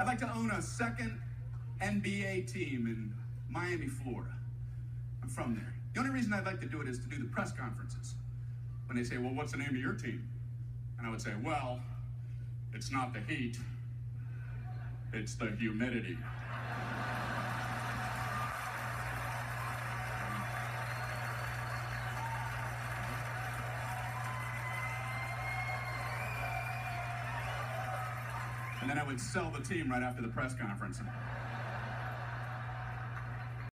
I'd like to own a second NBA team in Miami, Florida. I'm from there. The only reason I'd like to do it is to do the press conferences. When they say, well, what's the name of your team? And I would say, well, it's not the heat, it's the humidity. And then I would sell the team right after the press conference.